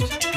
next.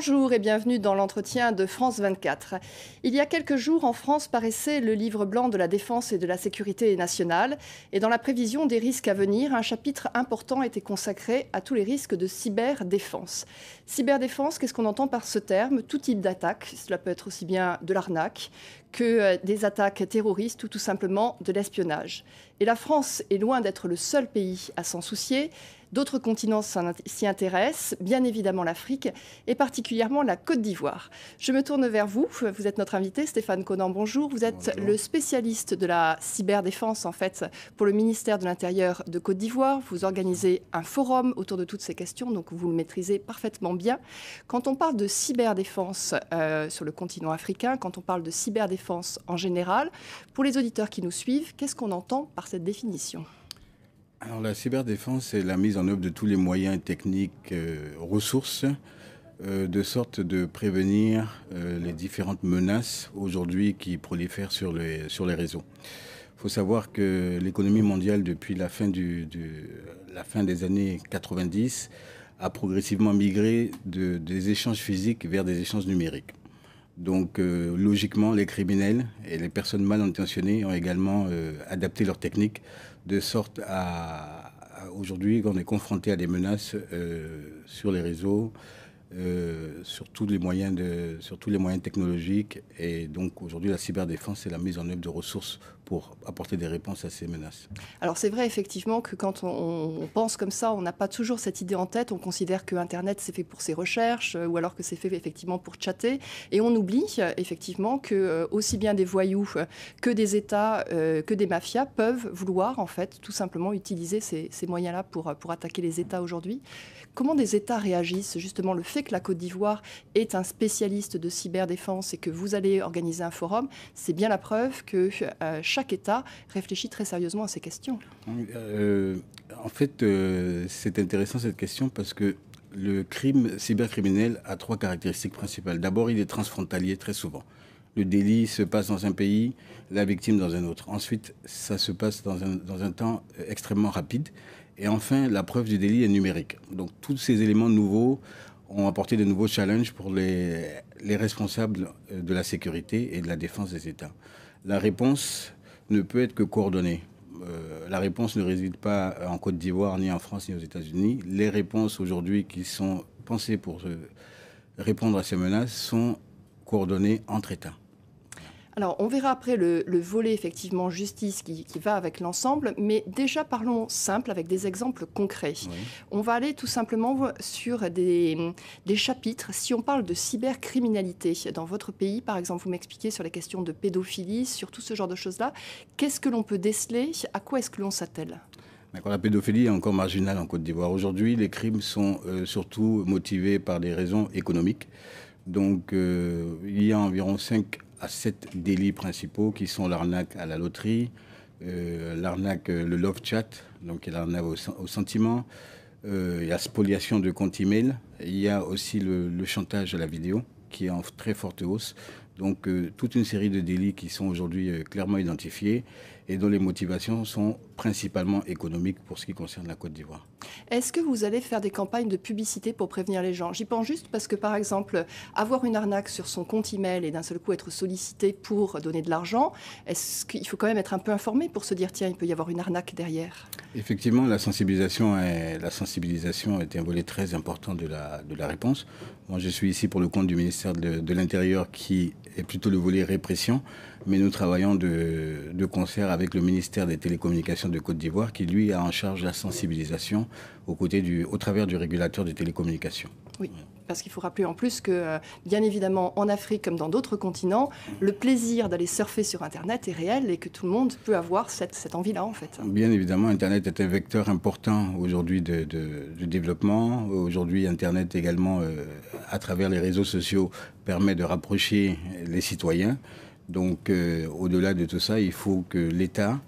Bonjour et bienvenue dans l'entretien de France 24. Il y a quelques jours, en France paraissait le livre blanc de la défense et de la sécurité nationale. Et dans la prévision des risques à venir, un chapitre important était consacré à tous les risques de cyberdéfense. Cyberdéfense, qu'est-ce qu'on entend par ce terme? Tout type d'attaque. Cela peut être aussi bien de l'arnaque que euh, des attaques terroristes ou tout simplement de l'espionnage. Et la France est loin d'être le seul pays à s'en soucier. D'autres continents s'y intéressent, bien évidemment l'Afrique et particulièrement la Côte d'Ivoire. Je me tourne vers vous. Vous êtes notre invité, Stéphane Conan. Bonjour. Vous êtes le spécialiste de la cyberdéfense en fait pour le ministère de l'Intérieur de Côte d'Ivoire. Vous organisez un forum autour de toutes ces questions, donc vous le maîtrisez parfaitement bien. Quand on parle de cyberdéfense euh, sur le continent africain, quand on parle de cyberdéfense en général, pour les auditeurs qui nous suivent, qu'est-ce qu'on entend par cette définition? La cyberdéfense, c'est la mise en œuvre de tous les moyens techniques, euh, ressources, euh, de sorte de prévenir euh, les différentes menaces aujourd'hui qui prolifèrent sur les, réseaux. Il faut savoir que l'économie mondiale, depuis la fin, du, la fin des années 90, a progressivement migré de, des échanges physiques vers des échanges numériques. Donc, logiquement, les criminels et les personnes mal intentionnées ont également adapté leurs techniques de sorte à, aujourd'hui, on est confronté à des menaces euh, sur les réseaux, euh, sur tous les moyens de, sur les moyens technologiques. Et donc aujourd'hui, la cyberdéfense, c'est la mise en œuvre de ressources pour apporter des réponses à ces menaces. Alors c'est vrai effectivement que quand on, pense comme ça, on n'a pas toujours cette idée en tête. On considère que Internet c'est fait pour ses recherches ou alors que c'est fait effectivement pour chatter. Et on oublie effectivement que euh, aussi bien des voyous que des États, euh, que des mafias peuvent vouloir en fait tout simplement utiliser ces, ces moyens-là pour, pour attaquer les États aujourd'hui. Comment des États réagissent justement le fait que la Côte d'Ivoire est un spécialiste de cyberdéfense et que vous allez organiser un forum, c'est bien la preuve que euh, chaque État réfléchit très sérieusement à ces questions. Euh, en fait, euh, c'est intéressant cette question parce que le crime cybercriminel a trois caractéristiques principales. D'abord, il est transfrontalier très souvent. Le délit se passe dans un pays, la victime dans un autre. Ensuite, ça se passe dans un temps extrêmement rapide. Et enfin, la preuve du délit est numérique. Donc, tous ces éléments nouveaux ont apporté de nouveaux challenges pour les, les responsables de la sécurité et de la défense des États. La réponse ne peut être que coordonnée. Euh, la réponse ne réside pas en Côte d'Ivoire, ni en France, ni aux États-Unis. Les réponses aujourd'hui qui sont pensées pour répondre à ces menaces sont coordonnées entre États. Alors, on verra après le, volet effectivement justice qui, va avec l'ensemble, mais déjà parlons simple avec des exemples concrets. On va aller tout simplement sur des, chapitres. Si on parle de cybercriminalité dans votre pays, par exemple, vous m'expliquez sur les questions de pédophilie, sur tout ce genre de choses-là, qu'est-ce que l'on peut déceler? À quoi est-ce que l'on s'attelle? La pédophilie est encore marginale en Côte d'Ivoire. Aujourd'hui, les crimes sont euh, surtout motivés par des raisons économiques. Donc, euh, il y a environ 5 à sept délits principaux qui sont l'arnaque à la loterie, euh, l'arnaque, euh, le love chat, donc l'arnaque au, sentiment, euh, il y a spoliation de compte email, il y a aussi le, chantage à la vidéo qui est en très forte hausse. Donc toute une série de délits qui sont aujourd'hui clairement identifiés et dont les motivations sont principalement économiques pour ce qui concerne la Côte d'Ivoire. Est-ce que vous allez faire des campagnes de publicité pour prévenir les gens? J'y pense juste parce que, par exemple, avoir une arnaque sur son compte email et d'un seul coup être sollicité pour donner de l'argent, est-ce qu'il faut quand même être un peu informé pour se dire, tiens, il peut y avoir une arnaque derrière? Effectivement, la sensibilisation, est, un volet très important de la, réponse. Moi, je suis ici pour le compte du ministère de, l'Intérieur qui est plutôt le volet répression, mais nous travaillons de, concert avec le ministère des Télécommunications de Côte d'Ivoire qui, lui, a en charge la sensibilisation au travers du régulateur des télécommunications. Oui parce qu'il faut rappeler en plus que, euh, bien évidemment, en Afrique comme dans d'autres continents, le plaisir d'aller surfer sur Internet est réel et que tout le monde peut avoir cette, cette envie-là, en fait. Bien évidemment, Internet est un vecteur important aujourd'hui de, de, développement. Aujourd'hui, Internet également, euh, à travers les réseaux sociaux, permet de rapprocher les citoyens. Donc, euh, au-delà de tout ça, il faut que l'État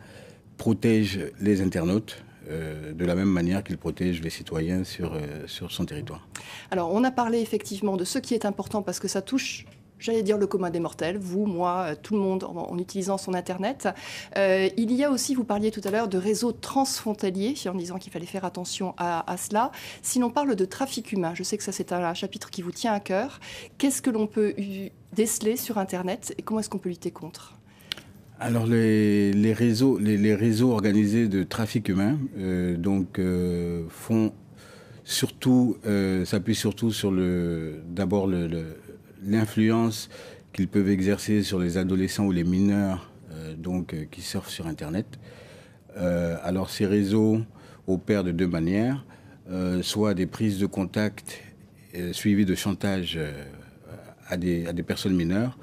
protège les internautes euh, de la même manière qu'il protège les citoyens sur, euh, sur son territoire. Alors, on a parlé effectivement de ce qui est important parce que ça touche j'allais dire le commun des mortels, vous, moi, euh, tout le monde, en, utilisant son Internet. Il y a aussi, vous parliez tout à l'heure de réseaux transfrontaliers, en disant qu'il fallait faire attention à, cela. Si l'on parle de trafic humain, je sais que ça c'est un, chapitre qui vous tient à cœur, qu'est-ce que l'on peut déceler sur Internet et comment est-ce qu'on peut lutter contre? Alors les, réseaux, organisés de trafic humain euh, donc, font surtout, s'appuient surtout sur d'abord l'influence qu'ils peuvent exercer sur les adolescents ou les mineurs euh, donc, euh, qui surfent sur Internet. Euh, alors ces réseaux opèrent de deux manières, soit des prises de contact suivies de chantage à, des, personnes mineures,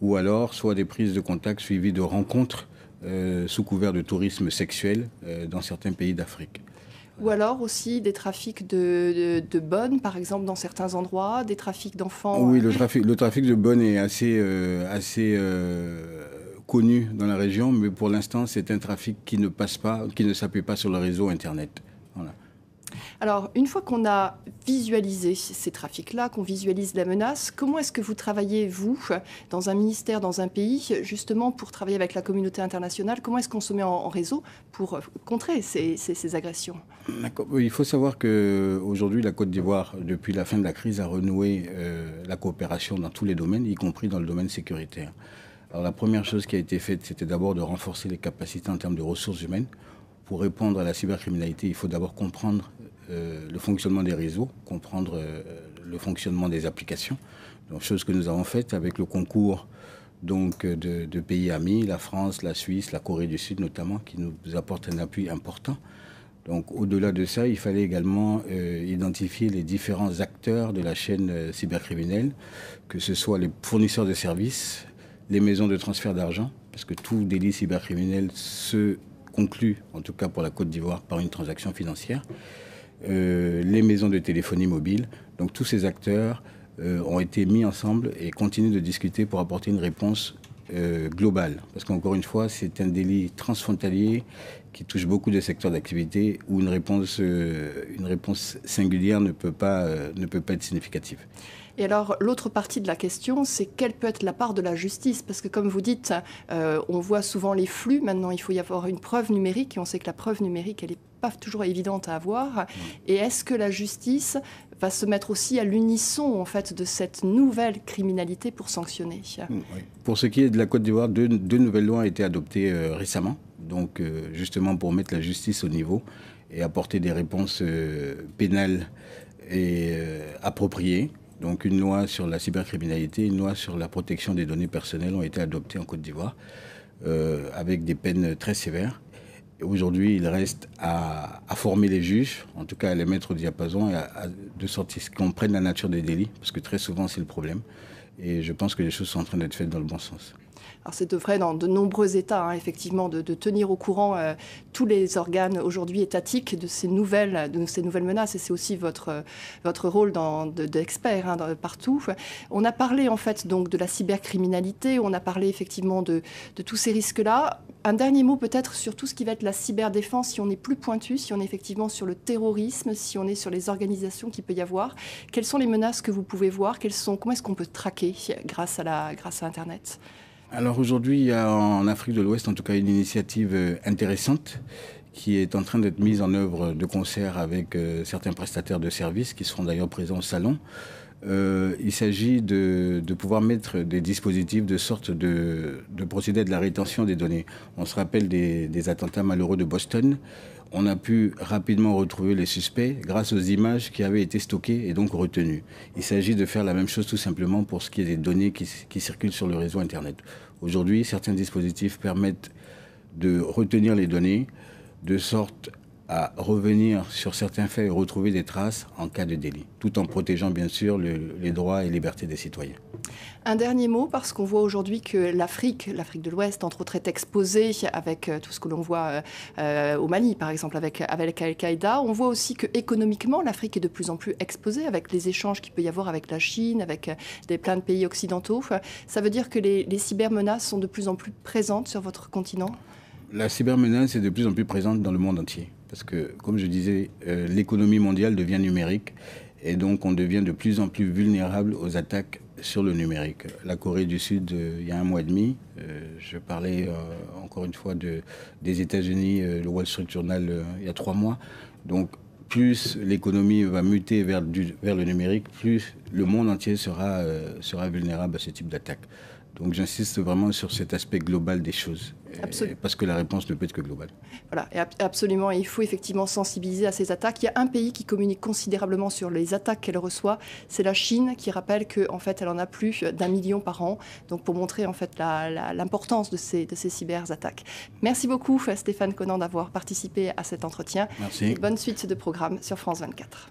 ou alors soit des prises de contact suivies de rencontres sous couvert de tourisme sexuel dans certains pays d'Afrique. Ou alors aussi des trafics de, bonnes, par exemple, dans certains endroits, des trafics d'enfants. Oui, le trafic, le trafic de bonnes est assez, euh, assez euh, connu dans la région, mais pour l'instant, c'est un trafic qui ne passe pas, qui ne s'appuie pas sur le réseau Internet. Voilà. Alors, une fois qu'on a visualisé ces trafics-là, qu'on visualise la menace, comment est-ce que vous travaillez, vous, dans un ministère, dans un pays, justement pour travailler avec la communauté internationale? Comment est-ce qu'on se met en, réseau pour contrer ces, agressions? Il faut savoir qu'aujourd'hui, la Côte d'Ivoire, depuis la fin de la crise, a renoué euh, la coopération dans tous les domaines, y compris dans le domaine sécuritaire. Alors, la première chose qui a été faite, c'était d'abord de renforcer les capacités en termes de ressources humaines. Pour répondre à la cybercriminalité, il faut d'abord comprendre euh, le fonctionnement des réseaux, comprendre euh, le fonctionnement des applications. Donc, chose que nous avons faite avec le concours donc, de, pays amis, la France, la Suisse, la Corée du Sud notamment, qui nous apportent un appui important. Donc, au-delà de ça, il fallait également euh, identifier les différents acteurs de la chaîne cybercriminelle, que ce soit les fournisseurs de services, les maisons de transfert d'argent, parce que tout délit cybercriminel se conclut, en tout cas pour la Côte d'Ivoire, par une transaction financière. Euh, les maisons de téléphonie mobile. Donc tous ces acteurs euh, ont été mis ensemble et continuent de discuter pour apporter une réponse euh, globale. Parce qu'encore une fois, c'est un délit transfrontalier qui touche beaucoup de secteurs d'activité où une réponse, une réponse singulière ne peut pas, ne peut pas être significative. Et alors, l'autre partie de la question, c'est quelle peut être la part de la justice? Parce que, comme vous dites, on voit souvent les flux. Maintenant, il faut y avoir une preuve numérique. Et on sait que la preuve numérique, elle est pas toujours évidente à avoir. Et est-ce que la justice va se mettre aussi à l'unisson en fait de cette nouvelle criminalité pour sanctionner? Mm, Pour ce qui est de la Côte d'Ivoire, deux, nouvelles lois ont été adoptées euh, récemment, donc euh, justement pour mettre la justice au niveau et apporter des réponses euh, pénales et appropriées. Donc une loi sur la cybercriminalité, une loi sur la protection des données personnelles ont été adoptées en Côte d'Ivoire avec des peines très sévères. Aujourd'hui, il reste à, former les juges, en tout cas à les mettre au diapason, et de sorte qu'ils comprennent la nature des délits, parce que très souvent c'est le problème. Et je pense que les choses sont en train d'être faites dans le bon sens. Alors c'est vrai dans de nombreux États, hein, effectivement, de, tenir au courant euh, tous les organes aujourd'hui étatiques de ces nouvelles, de ces nouvelles menaces. Et c'est aussi votre, votre rôle d'expert hein, partout. On a parlé en fait donc de la cybercriminalité, on a parlé effectivement de, de tous ces risques-là. Un dernier mot peut-être sur tout ce qui va être la cyberdéfense, si on est plus pointu, si on est effectivement sur le terrorisme, si on est sur les organisations qu'il peut y avoir. Quelles sont les menaces que vous pouvez voir? Quelles sont, Comment est-ce qu'on peut traquer grâce à, la, grâce à Internet? Alors aujourd'hui, il y a en Afrique de l'Ouest en tout cas une initiative euh, intéressante qui est en train d'être mise en œuvre de concert avec euh, certains prestataires de services qui seront d'ailleurs présents au salon. Euh, il s'agit de, pouvoir mettre des dispositifs de sorte de, procéder à la rétention des données. On se rappelle des attentats malheureux de Boston on a pu rapidement retrouver les suspects grâce aux images qui avaient été stockées et donc retenues. Il s'agit de faire la même chose tout simplement pour ce qui est des données qui, circulent sur le réseau Internet. Aujourd'hui, certains dispositifs permettent de retenir les données de sorte à revenir sur certains faits et retrouver des traces en cas de délit, tout en protégeant bien sûr les droits et libertés des citoyens. Un dernier mot, parce qu'on voit aujourd'hui que l'Afrique, l'Afrique de l'Ouest, entre autres, est exposée avec euh, tout ce que l'on voit euh, euh, au Mali, par exemple, avec, avec Al-Qaïda. On voit aussi que économiquement, l'Afrique est de plus en plus exposée avec les échanges qu'il peut y avoir avec la Chine, avec des, plein de pays occidentaux. Ça veut dire que les, les cybermenaces sont de plus en plus présentes sur votre continent? La cybermenace est de plus en plus présente dans le monde entier. Parce que, comme je disais, l'économie mondiale devient numérique Et donc, on devient de plus en plus vulnérable aux attaques sur le numérique. La Corée du Sud, euh, il y a un mois et demi, euh, je parlais euh, encore une fois de, des États-Unis, le Wall Street Journal, il y a trois mois. Donc, plus l'économie va muter vers, le numérique, plus le monde entier sera, sera vulnérable à ce type d'attaque. Donc j'insiste vraiment sur cet aspect global des choses. Parce que la réponse ne peut être que globale. Voilà, et absolument. il faut effectivement sensibiliser à ces attaques. Il y a un pays qui communique considérablement sur les attaques qu'elle reçoit, c'est la Chine, qui rappelle qu'en en fait, elle en a plus d'un million par an. Donc pour montrer en fait l'importance de ces, de ces cyberattaques. Merci beaucoup Stéphane Conan d'avoir participé à cet entretien. Merci. bonne suite de programme sur France 24.